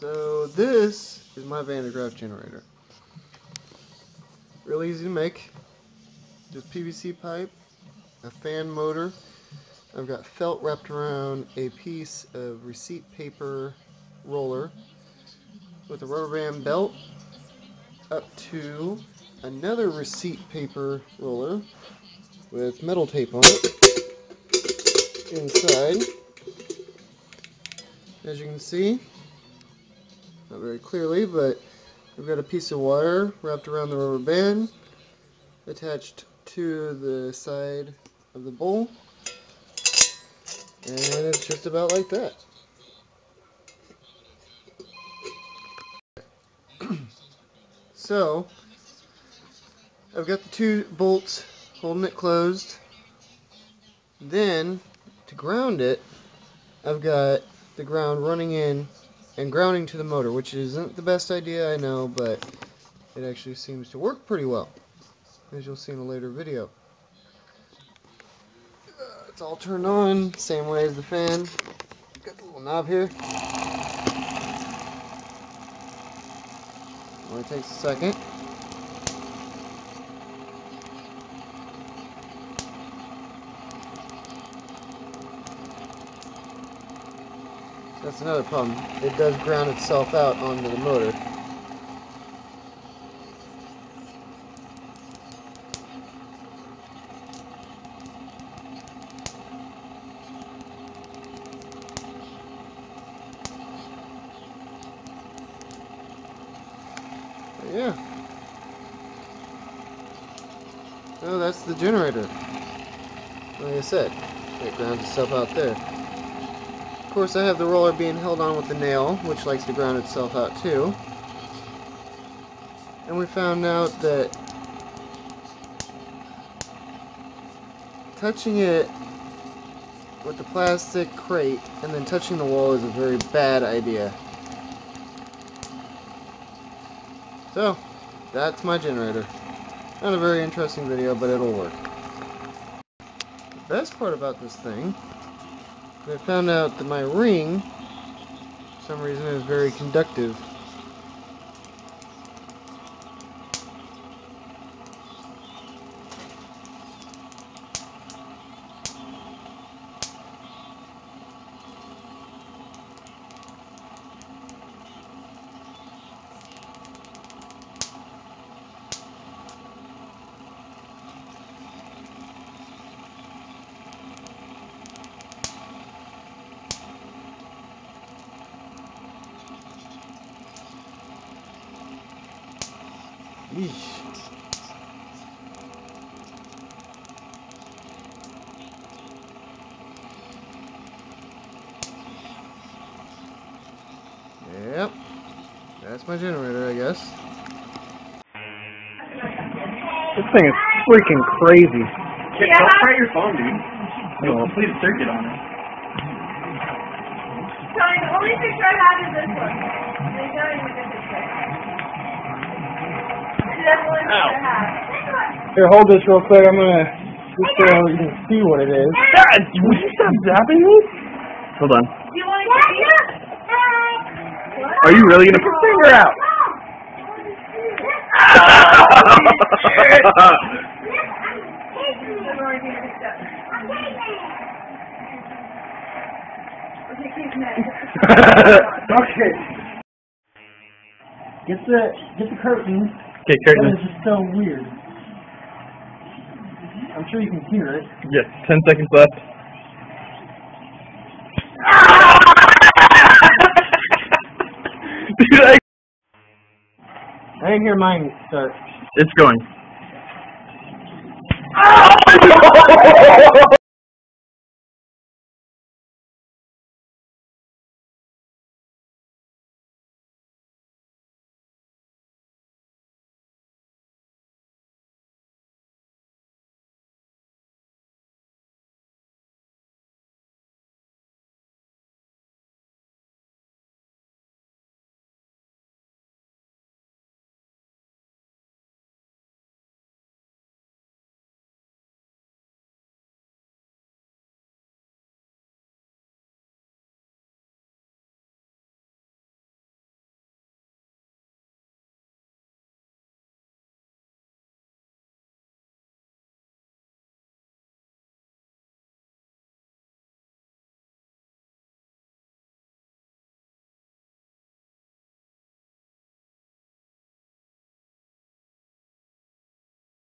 So this is my Van de Graaff generator. Really easy to make. Just PVC pipe, a fan motor. I've got felt wrapped around a piece of receipt paper roller with a rubber band belt up to another receipt paper roller with metal tape on it inside. As you can see, very clearly, but I've got a piece of wire wrapped around the rubber band attached to the side of the bowl and it's just about like that. so, I've got the two bolts holding it closed. Then, to ground it, I've got the ground running in and grounding to the motor, which isn't the best idea, I know, but it actually seems to work pretty well, as you'll see in a later video. Uh, it's all turned on, same way as the fan. Got the little knob here. Only takes a second. That's another problem. It does ground itself out onto the motor. But yeah. So that's the generator. Like I said, it grounds itself out there. Of course, I have the roller being held on with the nail, which likes to ground itself out too. And we found out that touching it with the plastic crate and then touching the wall is a very bad idea. So, that's my generator. Not a very interesting video, but it'll work. The best part about this thing I found out that my ring, for some reason, is very conductive. Yeesh. Yep. That's my generator, I guess. This thing is freaking crazy. Yeah, don't try your phone, dude. You'll No. complete a circuit on it. Tony, the only picture I have is this one. Have. Here, hold this real quick. I'm gonna just so you can see what it is. God, would you stop zapping me? Hold on. Do you want to see it? What? Are you really gonna put your finger out? I've already made a mix-up. Okay, keep next. Okay. Get the get the curtain. Okay, That curtain. is just so weird. I'm sure you can hear it. Yes, ten seconds left. Dude, I, I didn't hear mine start. it's going.